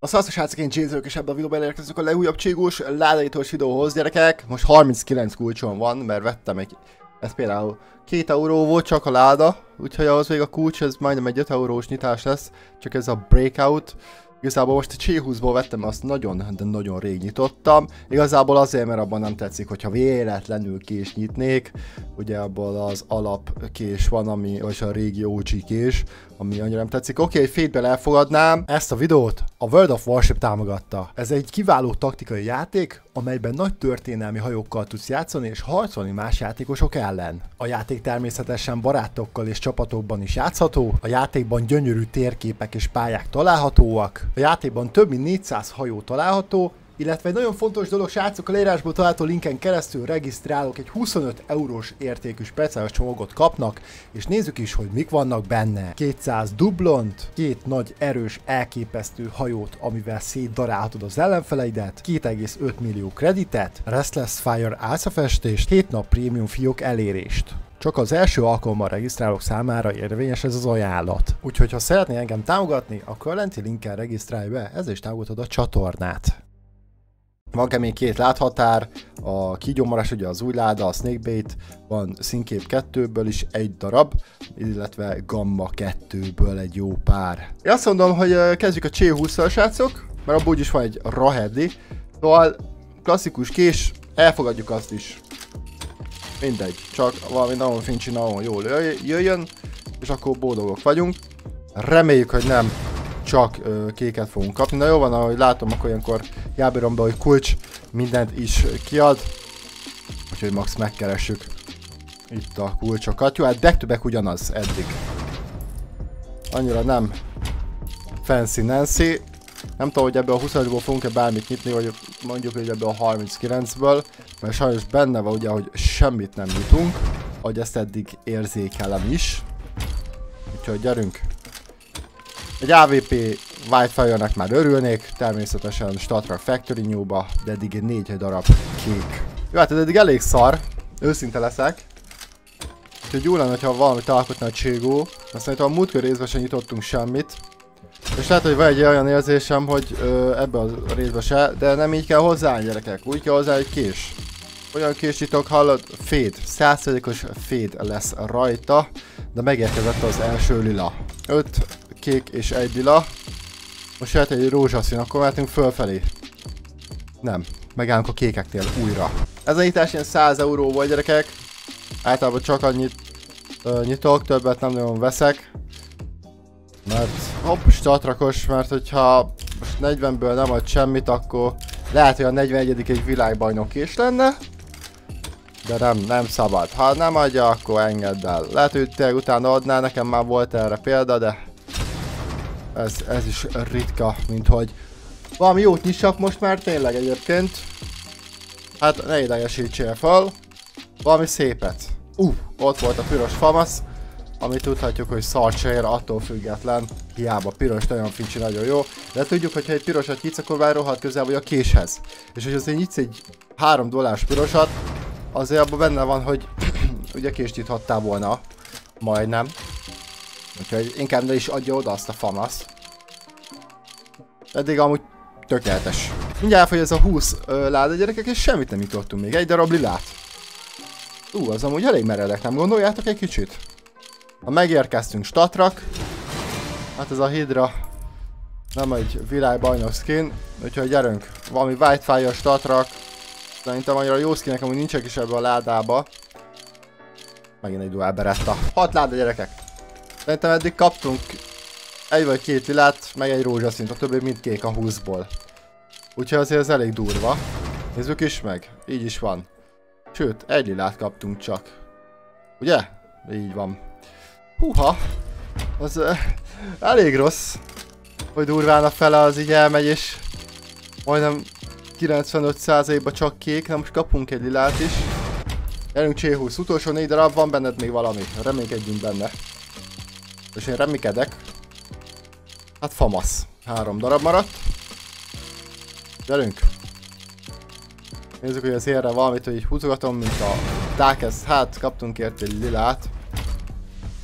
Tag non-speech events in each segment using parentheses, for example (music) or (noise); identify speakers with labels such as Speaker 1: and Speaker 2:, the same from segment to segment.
Speaker 1: A szaszos én Jason és ebben a videóban elérkezünk a legújabb cségós ládajtós videóhoz, gyerekek. Most 39 kulcsom van, mert vettem egy, ez például 2 euró volt csak a láda, úgyhogy ahhoz még a kulcs, ez majdnem egy 5 eurós nyitás lesz, csak ez a breakout. Igazából most a Cséhuszból vettem, azt nagyon, de nagyon rég nyitottam. Igazából azért, mert abban nem tetszik, hogyha véletlenül kés nyitnék. Ugye abból az alap kés van, ami, vagy a régi OG kés, ami annyira nem tetszik. Oké, okay, fétben elfogadnám. Ezt a videót a World of Warship támogatta. Ez egy kiváló taktikai játék, amelyben nagy történelmi hajókkal tudsz játszani és harcolni más játékosok ellen. A játék természetesen barátokkal és csapatokban is játszható, a játékban gyönyörű térképek és pályák találhatóak, a játékban több mint 400 hajó található, illetve egy nagyon fontos dolog, srácok, a leírásból található linken keresztül regisztrálok, egy 25 eurós értékű speciális csomagot kapnak, és nézzük is, hogy mik vannak benne. 200 dublont, két nagy erős, elképesztő hajót, amivel szétdarálhatod az ellenfeleidet, 2,5 millió kreditet, Restless Fire álszafestést, 7 nap prémium fiók elérést. Csak az első alkalommal regisztrálók számára érvényes ez az ajánlat. Úgyhogy ha szeretné engem támogatni, akkor a lenti linkkel regisztrálj be, ezzel is támogatod a csatornát. Van kemény két láthatár, a kígyómarás ugye az új láda, a snakebait, van színkép kettőből is egy darab, illetve gamma kettőből egy jó pár. Én azt mondom, hogy kezdjük a C20-szal srácok, mert abból úgyis van egy rahedli, szóval klasszikus kés, elfogadjuk azt is. Mindegy, csak valami nagyon fincsi, nagyon jól jöjjön, és akkor boldogok vagyunk. Reméljük, hogy nem csak ö, kéket fogunk kapni. Na jó van, ahogy látom, akkor ilyenkor jábírom be, hogy kulcs mindent is kiad. Úgyhogy max megkeressük itt a kulcsokat. Jó, hát to ugyanaz eddig. Annyira nem fancy Nancy. Nem tudom, hogy ebből a 20-asból fogunk-e bármit nyitni, vagy mondjuk, hogy ebből a 39-ből, mert sajnos benne van ugye, hogy semmit nem nyitunk, hogy ezt eddig érzékelem is. Úgyhogy gyerünk, egy AVP Whitefire-nek már örülnék, természetesen Statra Factory New-ba, de eddig négy darab kék. Jó, hát ez eddig elég szar, őszinte leszek. Úgyhogy jó lenne, ha valamit alkotna a Cségó. Azt szerintem a múltkor részben sem nyitottunk semmit. És lehet, hogy van egy olyan érzésem, hogy ö, ebbe a részbe se, de nem így kell hozzá, gyerekek. Úgy kell hozzá egy kés. Olyan kés nyitok, hallod? Féd. 100%-os féd lesz rajta, de megérkezett az első lila. 5 kék és egy lila. Most jöhet egy rózsaszín, akkor mehetünk fölfelé. Nem, megállunk a kékeknél újra. Ez a nyitás ilyen 100 euró volt gyerekek. Általában csak annyit uh, nyitok, többet nem nagyon veszek. Mert hopp, statrakos, mert hogyha most 40-ből nem ad semmit, akkor lehet, hogy a 41 egy világbajnok is lenne. De nem, nem szabad. Ha nem adja, akkor engedd el. Lehet, hogy tényleg utána adná, nekem már volt erre példa, de ez, ez is ritka, mint hogy valami jót nyissak most már tényleg egyébként. Hát ne idegesítsél fel. Valami szépet. Uh, ott volt a piros famasz, ami tudhatjuk, hogy szarcsér attól független. Hiába piros, nagyon fincsi, nagyon jó. De tudjuk, hogy ha egy pirosat nyitsz, akkor már rohadt közel vagy a késhez. És hogy azért nyitsz egy 3 dollárs pirosat, azért abban benne van, hogy (clears throat) ugye kést nyithattál volna. Majdnem. Úgyhogy inkább ne is adja oda azt a famaszt. Eddig amúgy tökéletes. Mindjárt elfogy ez a 20 ö, láda gyerekek, és semmit nem jutottunk még. Egy darab lilát. Ú, az amúgy elég meredek, nem gondoljátok egy kicsit? Ha megérkeztünk statrak, hát ez a hidra nem egy világbajnok skin, úgyhogy gyerünk, valami Whitefire statrak, szerintem annyira jó skinek amúgy nincsenek is ebbe a ládába. Megint egy dual beretta. Hat láda gyerekek! Szerintem eddig kaptunk egy vagy két lilát, meg egy rózsaszint, a többi mind kék a 20-ból. Úgyhogy azért ez elég durva. Nézzük is meg, így is van. Sőt, egy lilát kaptunk csak. Ugye? Így van. Húha! Az uh, elég rossz, hogy durván a fele az így elmegy, és majdnem 95%-ba csak kék, na most kapunk egy lilát is. Gyerünk C20, utolsó négy darab, van benned még valami, reménykedjünk benne. És én remikedek. Hát famasz. Három darab maradt. Gyerünk. Nézzük, hogy az érre valamit, hogy így húzogatom, mint a Darkest. Hát, kaptunk érte egy lilát.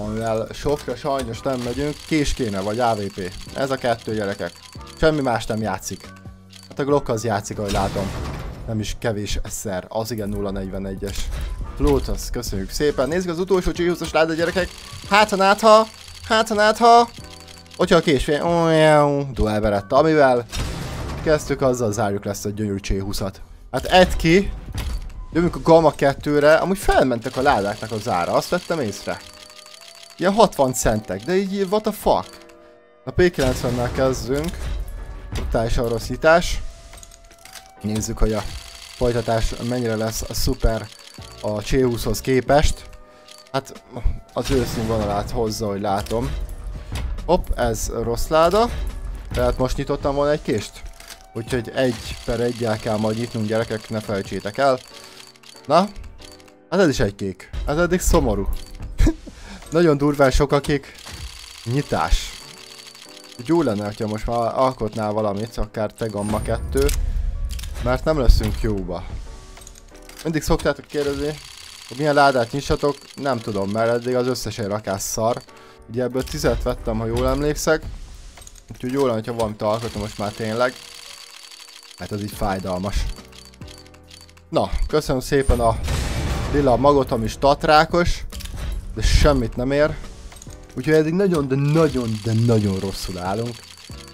Speaker 1: Amivel sokra sajnos nem megyünk. Kés kéne, vagy AVP. Ez a kettő gyerekek. Semmi más nem játszik. Hát a Glock az játszik, ahogy látom. Nem is kevés szer. Az igen 041-es. Lotus, köszönjük szépen. Nézzük az utolsó G20-as láda gyerekek. Hátha nátha, hátha nátha. Hogyha a késfény, duel verett, amivel kezdtük, azzal zárjuk lesz a gyönyörű C20-at. Hát egy ki, jövünk a Gamma 2-re, amúgy felmentek a ládáknak az ára, azt vettem észre. Ilyen 60 centek, de így what the fuck? A P90-nel kezdünk. Brutális a rosszítás. Nézzük, hogy a folytatás mennyire lesz a szuper a C20-hoz képest. Hát az őszínvonalát hozza, hogy látom. Hopp, ez rossz láda. Tehát most nyitottam volna egy kést. Úgyhogy egy per egyel kell majd nyitnunk gyerekek, ne felejtsétek el. Na, hát ez is egy kék. Ez eddig szomorú. Nagyon durván sok a kék. Nyitás. Jó lenne, ha most már alkotnál valamit, akár te Gamma 2. Mert nem leszünk jóba. Mindig szoktátok kérdezni, hogy milyen ládát nyissatok, nem tudom, mert eddig az összes egy rakás szar. Ugye ebből tizet vettem, ha jól emlékszek. Úgyhogy jó lenne, ha valamit alkotom most már tényleg. Hát ez így fájdalmas. Na, köszönöm szépen a lila magot, ami statrákos. De semmit nem ér. Úgyhogy eddig nagyon, de nagyon, de nagyon rosszul állunk.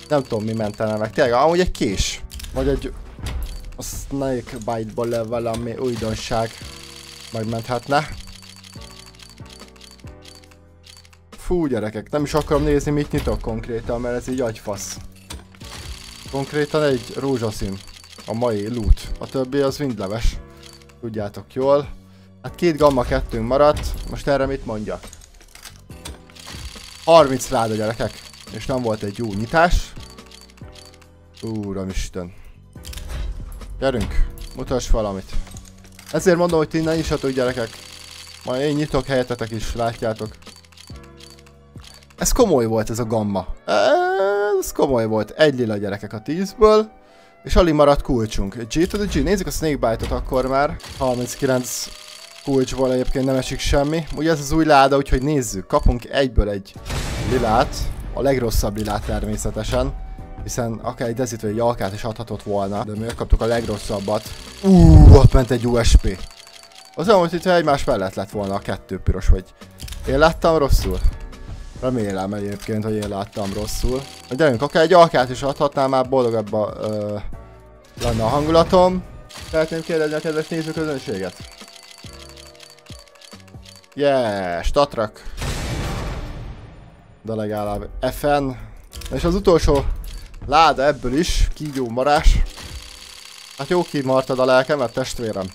Speaker 1: Nem tudom mi ment el meg. Tényleg, amúgy egy kés. Vagy egy a Snake Bite-ból le valami újdonság megmenthetne. Fú gyerekek, nem is akarom nézni mit nyitok konkrétan, mert ez így agyfasz. Konkrétan egy rózsaszín. A mai loot. A többi az vindleves. Tudjátok jól. Hát két gamma kettőnk maradt. Most erre mit mondjak? 30 láda gyerekek. És nem volt egy jó nyitás. Úramisten. Gyerünk, mutass valamit. Ezért mondom, hogy ti ne nyissatok gyerekek. Majd én nyitok helyetetek is, látjátok. Ez komoly volt ez a gamma. Ez komoly volt. Egy lila gyerekek a 10-ből. És alig maradt kulcsunk. G to the G. Nézzük a Snakebite-ot akkor már. 39 kulcsból egyébként nem esik semmi. Ugye ez az új láda, úgyhogy nézzük. Kapunk egyből egy lilát. A legrosszabb lilát természetesen. Hiszen akár egy dezit vagy egy alkát is adhatott volna. De mi kaptuk a legrosszabbat. Uuuuh, ott ment egy USP. Az olyan, hogy egymás mellett lett volna a kettő piros, vagy én láttam rosszul? Remélem egyébként, hogy én láttam rosszul. Gyerünk, akár egy alkát is adhatnám, már boldogabb a, ö, lenne a hangulatom. Szeretném kérdezni a kedves nézőközönséget. Yeah, statrak. De legalább FN. És az utolsó láda ebből is, kígyó marás. Hát jó kimartad a lelkemet, testvérem.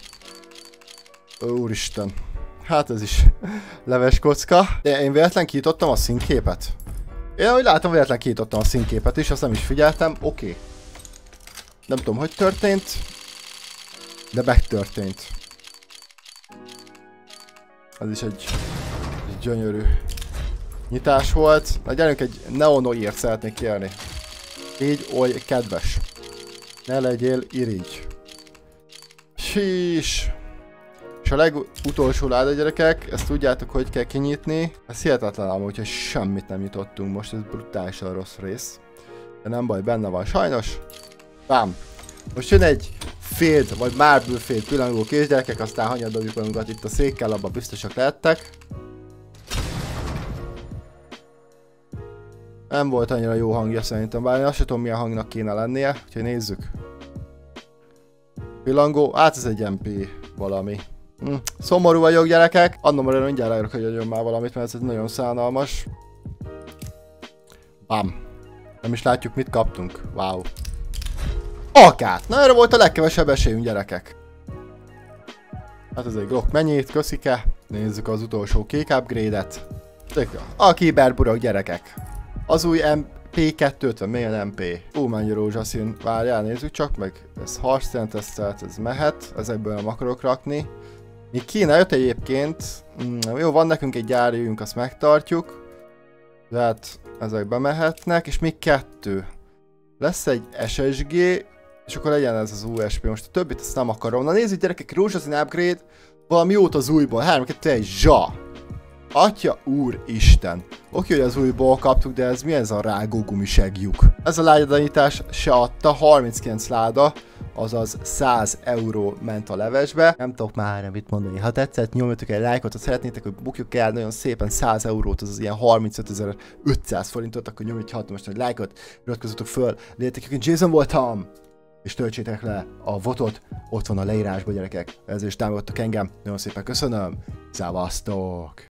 Speaker 1: Úristen. Hát ez is leves kocka. De én véletlen kiítottam a színképet. Én ahogy látom, véletlen kiítottam a színképet is, azt nem is figyeltem. Oké. Okay. Nem tudom, hogy történt. De megtörtént. Ez is egy, egy gyönyörű nyitás volt. Na gyerünk egy neonoírt szeretnék kérni. Így oly kedves. Ne legyél irigy. Sís. És a legutolsó láda gyerekek, ezt tudjátok, hogy kell kinyitni. Ez hihetetlen amúgy, hogy semmit nem nyitottunk most, ez brutálisan rossz rész. De nem baj, benne van sajnos. Bám. Most jön egy féld, vagy marble féld pillangó kézgyerekek, aztán hanyadoljuk magunkat itt a székkel, abban biztosak lehettek. Nem volt annyira jó hangja szerintem, bár én azt sem tudom milyen hangnak kéne lennie, úgyhogy nézzük. Pillangó, hát ez egy MP valami. Hm. Szomorú vagyok gyerekek, annom hogy mindjárt rájövök, hogy adjon már valamit, mert ez nagyon szánalmas. Bam. Nem is látjuk mit kaptunk. Wow. Akát! Na erre volt a legkevesebb esélyünk gyerekek. Hát ez egy Glock mennyit, köszike. Nézzük az utolsó kék upgrade-et. A kiberburok gyerekek. Az új MP250, milyen MP? Ó, mennyi rózsaszín. Várjál, nézzük csak meg. Ez harctent, ez, mehet. Ezekből nem akarok rakni. Még kéne jött egyébként. Mm, jó, van nekünk egy gyárjunk, azt megtartjuk. Tehát ezek bemehetnek, és még kettő. Lesz egy SSG, és akkor legyen ez az USP. Most a többit ezt nem akarom. Na nézzük gyerekek, rózsaszín upgrade, valami jót az újból. 3, 2, 1, zsa! Atya úr Isten. Oké, hogy az újból kaptuk, de ez mi ez a rágó gumisegjuk? Ez a lágyadanyítás se adta, 39 láda, azaz 100 euró ment a levesbe. Nem tudok már mit mondani. Ha tetszett, nyomjatok egy lájkot, ha szeretnétek, hogy bukjuk el nagyon szépen 100 eurót, az az ilyen 35.500 forintot, akkor nyomj egy hatalmas nagy lájkot, iratkozzatok föl, létek, én Jason voltam! És töltsétek le a votot, ott van a leírásban gyerekek. Ezzel is támogattok engem, nagyon szépen köszönöm, szávasztok!